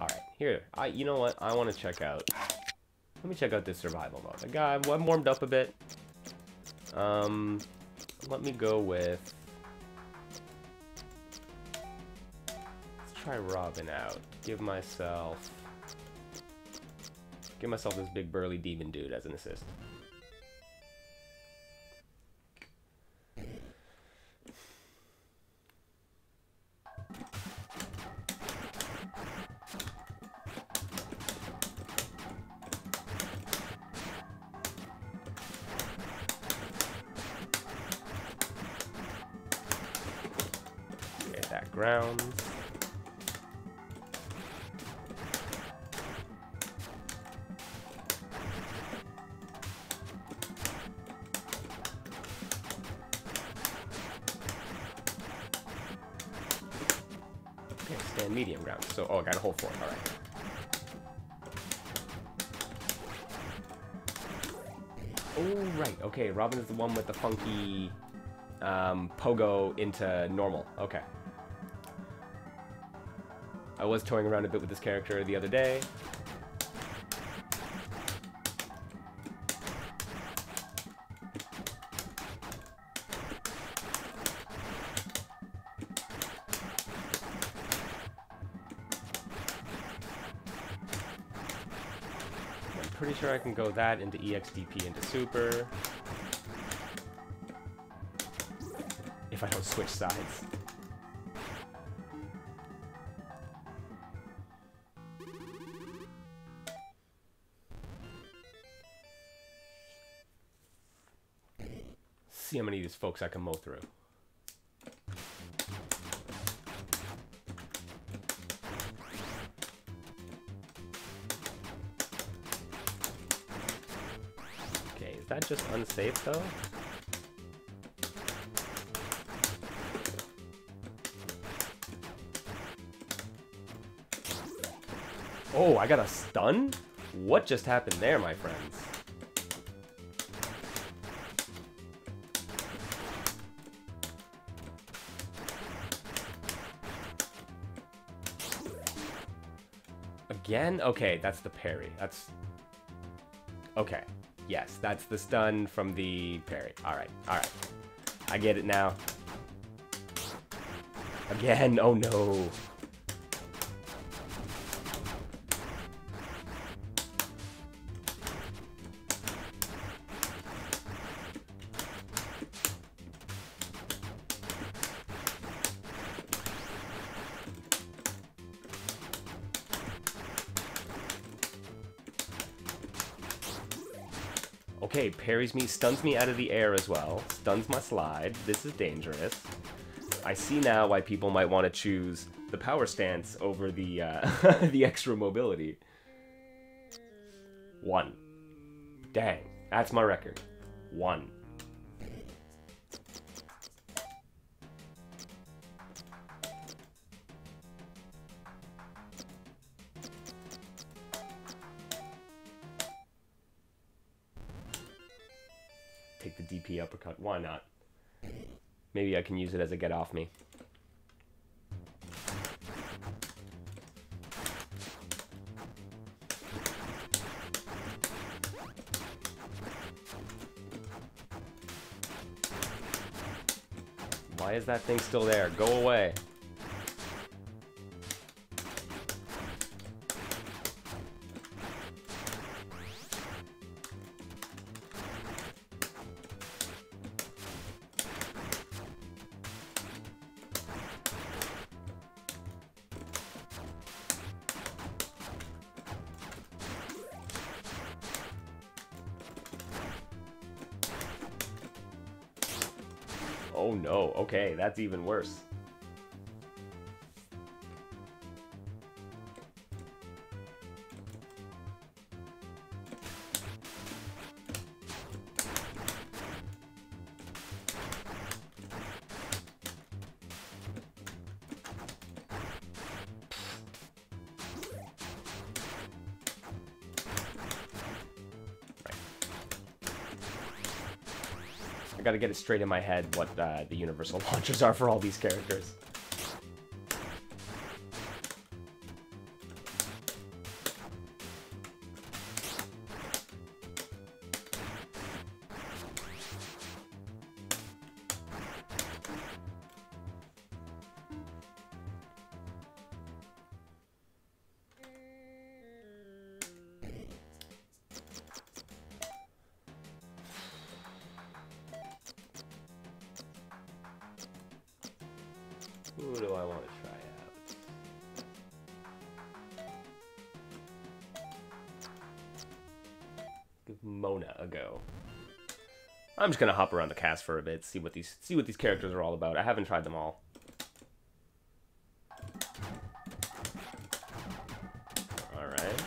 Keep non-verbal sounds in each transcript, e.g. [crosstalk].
Alright, here. I you know what? I want to check out let me check out this survival mode. I got I'm warmed up a bit. Um let me go with Let's try Robin out. Give myself Give myself this big burly demon dude as an assist. Grounds. Okay, stand medium ground. So, oh, I got a whole four. All right. Oh, right. Okay, Robin is the one with the funky um, pogo into normal. Okay. I was toying around a bit with this character the other day. I'm pretty sure I can go that into EXDP into Super. If I don't switch sides. See how many of these folks I can mow through. Okay, is that just unsafe though? Oh, I got a stun? What just happened there, my friends? Again? Okay, that's the parry. That's... Okay. Yes, that's the stun from the parry. Alright, alright. I get it now. Again? Oh no. Okay, parries me, stuns me out of the air as well. Stuns my slide. This is dangerous. I see now why people might want to choose the power stance over the uh, [laughs] the extra mobility. One. Dang, that's my record. One. DP uppercut. Why not? Maybe I can use it as a get off me. Why is that thing still there? Go away. Oh no, okay, that's even worse. Gotta get it straight in my head what uh, the universal [laughs] launchers are for all these characters. Who do I want to try out? Give Mona a go. I'm just gonna hop around the cast for a bit, see what these see what these characters are all about. I haven't tried them all. Alright.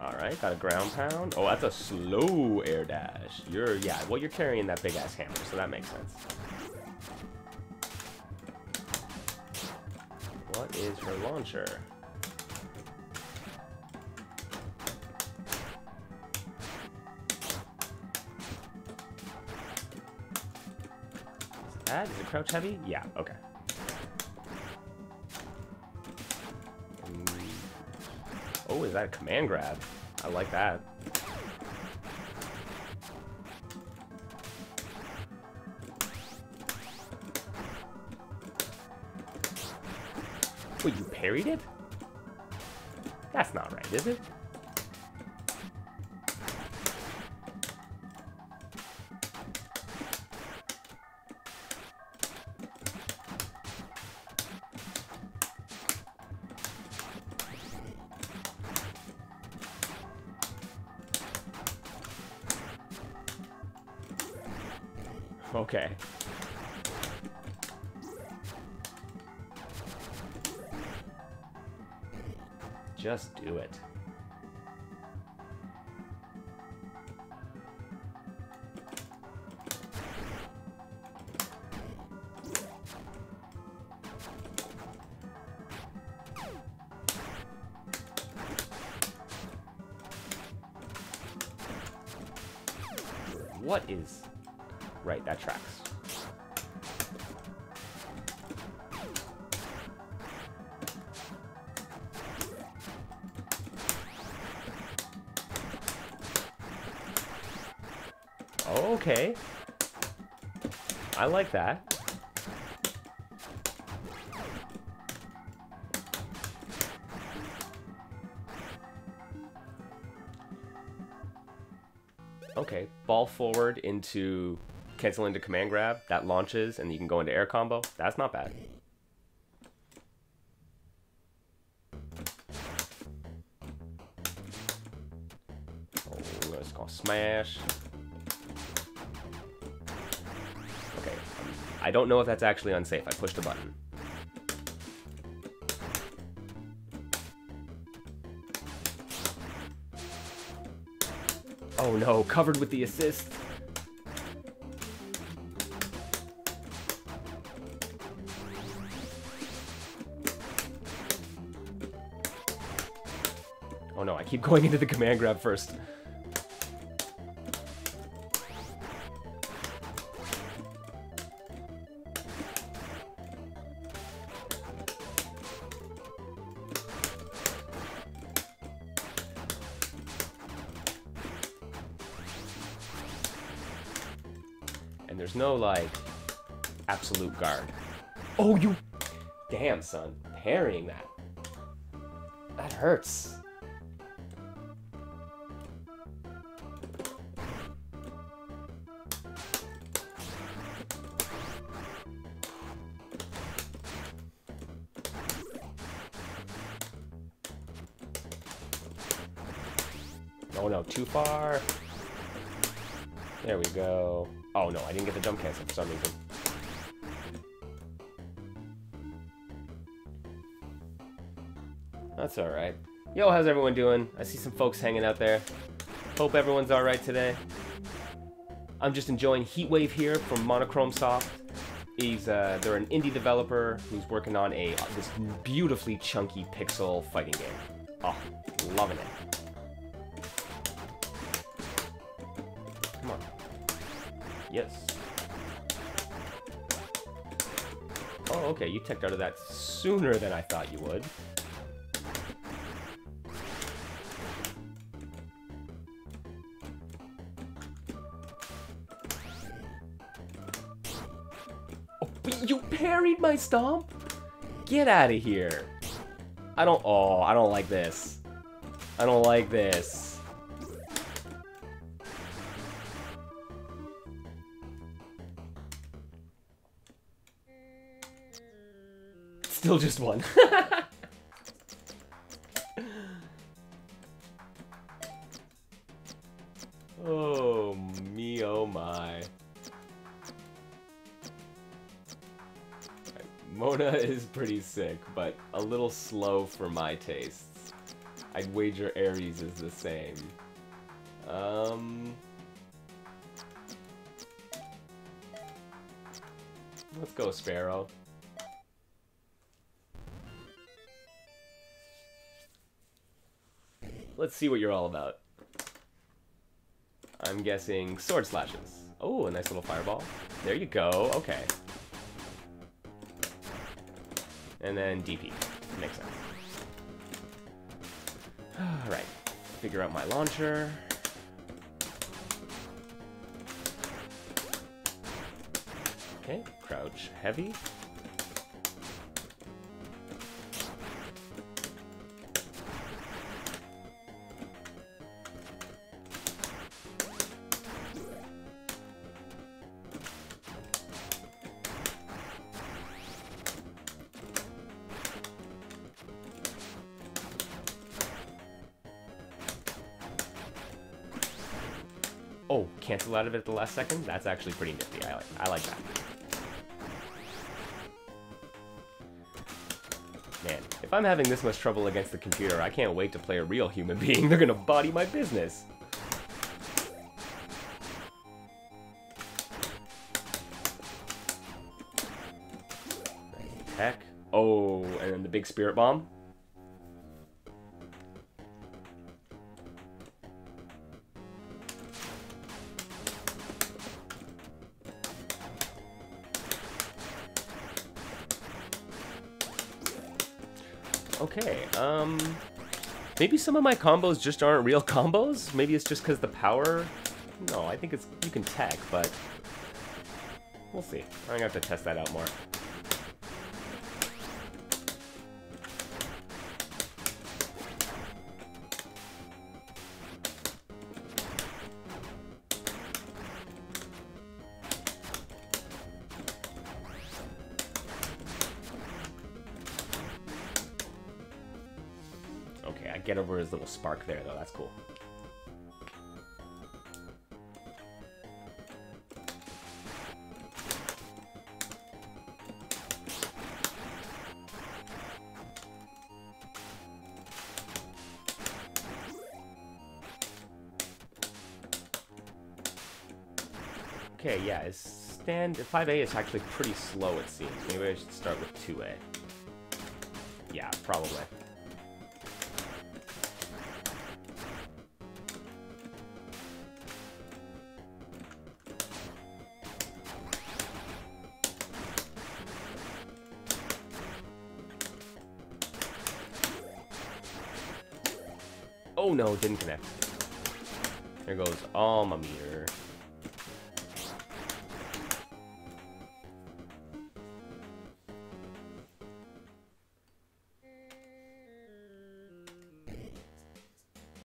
Alright, got a ground pound. Oh, that's a slow air dash. You're yeah, well you're carrying that big ass hammer, so that makes sense. Is her launcher? Is that? Is it crouch heavy? Yeah, okay. Oh, is that a command grab? I like that. Wait, you parried it? That's not right, is it? Okay. Just do it. Okay. I like that. Okay, ball forward into cancel into command grab, that launches, and you can go into air combo. That's not bad. Oh, let's go smash. I don't know if that's actually unsafe. I pushed a button. Oh no, covered with the assist. Oh no, I keep going into the command grab first. There's no, like, absolute guard. Oh, you... Damn, son. Parrying that. That hurts. Oh no, too far. There we go. Oh no, I didn't get the jump cancel for some reason. That's alright. Yo, how's everyone doing? I see some folks hanging out there. Hope everyone's alright today. I'm just enjoying Heatwave here from Monochrome Soft. He's, uh, they're an indie developer who's working on a this beautifully chunky pixel fighting game. Oh, loving it. Yes. Oh, okay, you teched out of that sooner than I thought you would. Oh, you parried my stomp? Get out of here. I don't- oh, I don't like this. I don't like this. Still just one. [laughs] oh, me oh my. Mona is pretty sick, but a little slow for my tastes. I'd wager Ares is the same. Um... Let's go, Sparrow. Let's see what you're all about. I'm guessing sword slashes. Oh, a nice little fireball. There you go. Okay. And then DP. Makes sense. [sighs] Alright. Figure out my launcher. Okay, crouch heavy. Out of it at the last second? That's actually pretty nifty. I like, I like that. Man, if I'm having this much trouble against the computer, I can't wait to play a real human [laughs] being. They're gonna body my business. Heck. Oh, and then the big spirit bomb. Okay, um... Maybe some of my combos just aren't real [laughs] combos? Maybe it's just because the power... No, I think it's you can tech, but... We'll see. I'm gonna have to test that out more. Get over his little spark there, though. That's cool. Okay, yeah, his stand 5A is actually pretty slow, it seems. Maybe I should start with 2A. Yeah, probably. Oh no, didn't connect. There goes all my meter.